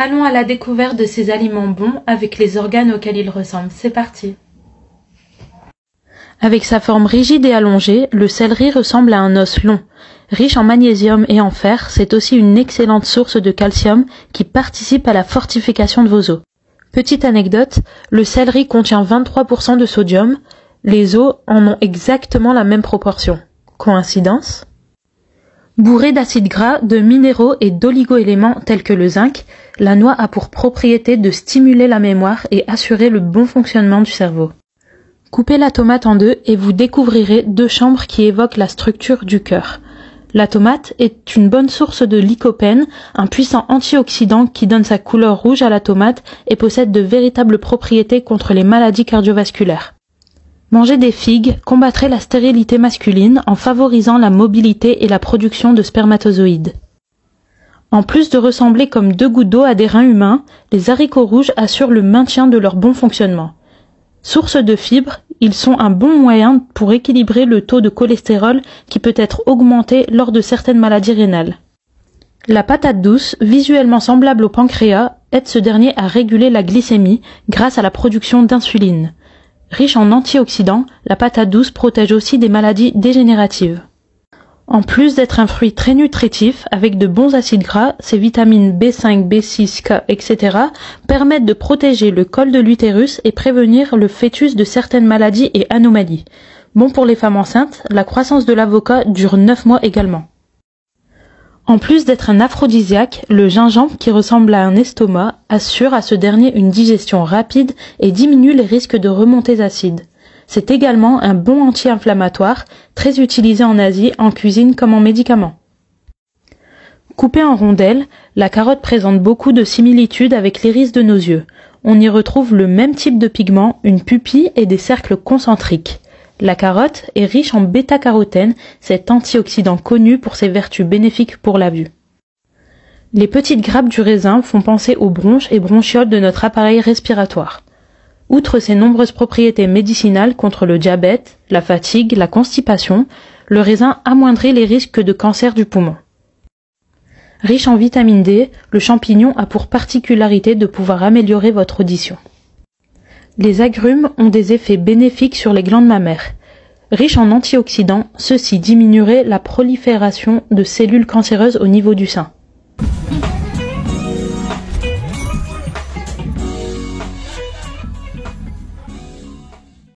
Allons à la découverte de ces aliments bons avec les organes auxquels ils ressemblent. C'est parti. Avec sa forme rigide et allongée, le céleri ressemble à un os long. Riche en magnésium et en fer, c'est aussi une excellente source de calcium qui participe à la fortification de vos os. Petite anecdote, le céleri contient 23% de sodium, les os en ont exactement la même proportion. Coïncidence? Bourré d'acides gras, de minéraux et d'oligoéléments tels que le zinc, la noix a pour propriété de stimuler la mémoire et assurer le bon fonctionnement du cerveau. Coupez la tomate en deux et vous découvrirez deux chambres qui évoquent la structure du cœur. La tomate est une bonne source de lycopène, un puissant antioxydant qui donne sa couleur rouge à la tomate et possède de véritables propriétés contre les maladies cardiovasculaires. Manger des figues combattrait la stérilité masculine en favorisant la mobilité et la production de spermatozoïdes. En plus de ressembler comme deux gouttes d'eau à des reins humains, les haricots rouges assurent le maintien de leur bon fonctionnement. Source de fibres, ils sont un bon moyen pour équilibrer le taux de cholestérol qui peut être augmenté lors de certaines maladies rénales. La patate douce, visuellement semblable au pancréas, aide ce dernier à réguler la glycémie grâce à la production d'insuline. Riche en antioxydants, la patate douce protège aussi des maladies dégénératives. En plus d'être un fruit très nutritif, avec de bons acides gras, ses vitamines B5, B6, K, etc. permettent de protéger le col de l'utérus et prévenir le fœtus de certaines maladies et anomalies. Bon pour les femmes enceintes, la croissance de l'avocat dure 9 mois également. En plus d'être un aphrodisiaque, le gingembre, qui ressemble à un estomac, assure à ce dernier une digestion rapide et diminue les risques de remontées acides. C'est également un bon anti-inflammatoire, très utilisé en Asie, en cuisine comme en médicament. Coupée en rondelles, la carotte présente beaucoup de similitudes avec l'iris de nos yeux. On y retrouve le même type de pigment, une pupille et des cercles concentriques. La carotte est riche en bêta-carotène, cet antioxydant connu pour ses vertus bénéfiques pour la vue. Les petites grappes du raisin font penser aux bronches et bronchioles de notre appareil respiratoire. Outre ses nombreuses propriétés médicinales contre le diabète, la fatigue, la constipation, le raisin amoindrit les risques de cancer du poumon. Riche en vitamine D, le champignon a pour particularité de pouvoir améliorer votre audition. Les agrumes ont des effets bénéfiques sur les glandes mammaires. Riches en antioxydants, ceux-ci diminueraient la prolifération de cellules cancéreuses au niveau du sein.